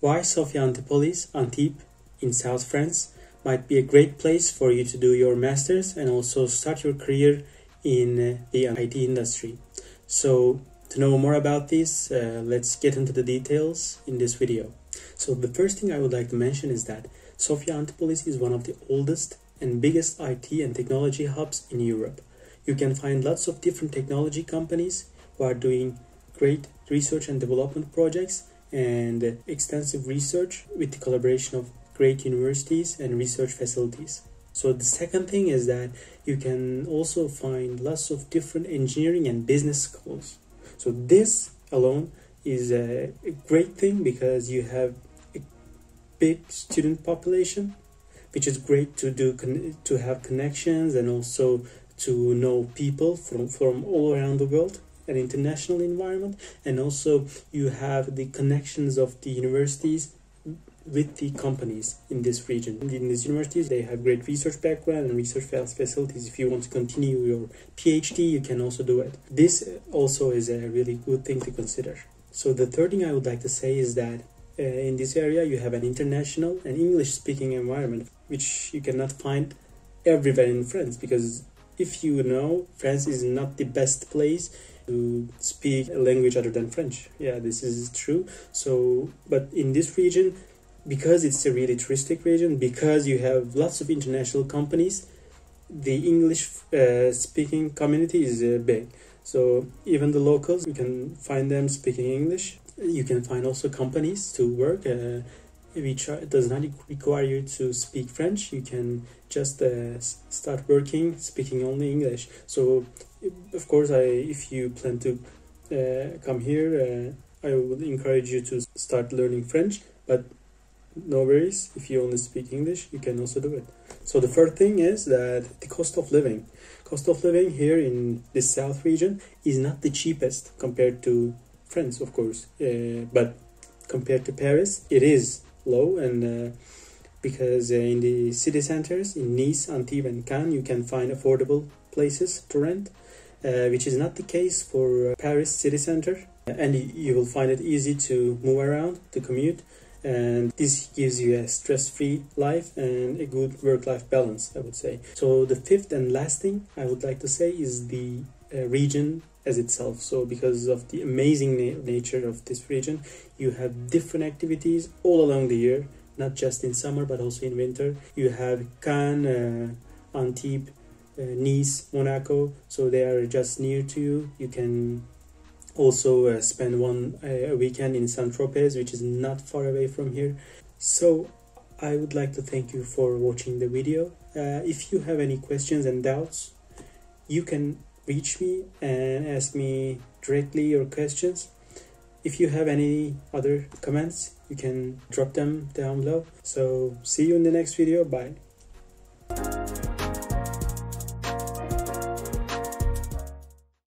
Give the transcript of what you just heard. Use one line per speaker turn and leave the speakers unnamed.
why Sophia Antipolis, Antibes, in South France, might be a great place for you to do your master's and also start your career in uh, the IT industry. So, to know more about this, uh, let's get into the details in this video. So, the first thing I would like to mention is that Sophia Antipolis is one of the oldest and biggest IT and technology hubs in Europe. You can find lots of different technology companies who are doing great research and development projects and extensive research with the collaboration of great universities and research facilities. So the second thing is that you can also find lots of different engineering and business schools. So this alone is a, great thing because you have a big student population, which is great to do to have connections and also to know people from from all around the world an international environment and also you have the connections of the universities with the companies in this region. In these universities, they have great research background and research facilities. If you want to continue your PhD, you can also do it. This also is a really good thing to consider. So the third thing I would like to say is that uh, in this area, you have an international and English-speaking environment, which you cannot find everywhere in France because if you know, France is not the best place to speak a language other than French. Yeah, this is true. So, but in this region, because it's a really touristic region, because you have lots of international companies, the English uh, speaking community is uh, big. So even the locals, you can find them speaking English. You can find also companies to work. Uh, which does not require you to speak French. You can just uh, start working speaking only English. So, of course, I if you plan to uh, come here, uh, I would encourage you to start learning French. But no worries, if you only speak English, you can also do it. So the third thing is that the cost of living. Cost of living here in the south region is not the cheapest compared to France, of course, uh, but compared to Paris, it is low and uh, because uh, in the city centers in Nice, Antibes and Cannes you can find affordable places to rent uh, which is not the case for Paris city center. And you will find it easy to move around to commute and this gives you a stress-free life and a good work-life balance i would say. So the fifth and last thing i would like to say is the uh, region as itself. So because of the amazing na nature of this region, you have different activities all along the year, not just in summer but also in winter. You have Cannes, uh, Antibes, uh, Nice, Monaco, so they are just near to you. You can also uh, spend one uh, weekend in Saint Tropez, which is not far away from here. So I would like to thank you for watching the video. Uh, if you have any questions and doubts, you can reach me and ask me directly your questions. If you have any other comments, you can drop them down below. So see you in the next video. Bye.